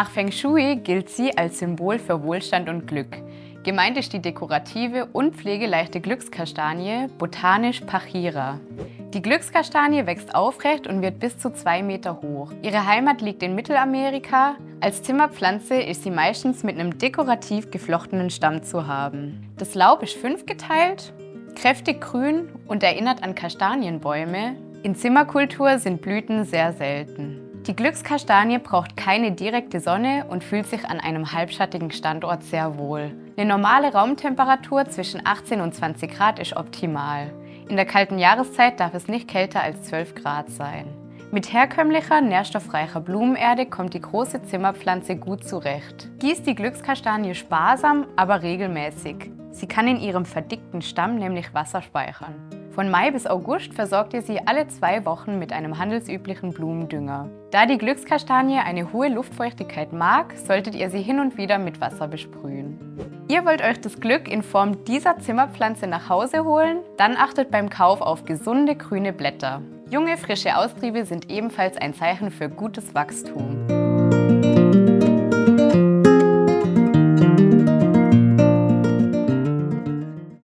Nach Feng Shui gilt sie als Symbol für Wohlstand und Glück. Gemeint ist die dekorative und pflegeleichte Glückskastanie, botanisch Pachira. Die Glückskastanie wächst aufrecht und wird bis zu zwei Meter hoch. Ihre Heimat liegt in Mittelamerika. Als Zimmerpflanze ist sie meistens mit einem dekorativ geflochtenen Stamm zu haben. Das Laub ist fünfgeteilt, kräftig grün und erinnert an Kastanienbäume. In Zimmerkultur sind Blüten sehr selten. Die Glückskastanie braucht keine direkte Sonne und fühlt sich an einem halbschattigen Standort sehr wohl. Eine normale Raumtemperatur zwischen 18 und 20 Grad ist optimal. In der kalten Jahreszeit darf es nicht kälter als 12 Grad sein. Mit herkömmlicher, nährstoffreicher Blumenerde kommt die große Zimmerpflanze gut zurecht. Gießt die Glückskastanie sparsam, aber regelmäßig. Sie kann in ihrem verdickten Stamm nämlich Wasser speichern. Von Mai bis August versorgt ihr sie alle zwei Wochen mit einem handelsüblichen Blumendünger. Da die Glückskastanie eine hohe Luftfeuchtigkeit mag, solltet ihr sie hin und wieder mit Wasser besprühen. Ihr wollt euch das Glück in Form dieser Zimmerpflanze nach Hause holen? Dann achtet beim Kauf auf gesunde grüne Blätter. Junge, frische Austriebe sind ebenfalls ein Zeichen für gutes Wachstum.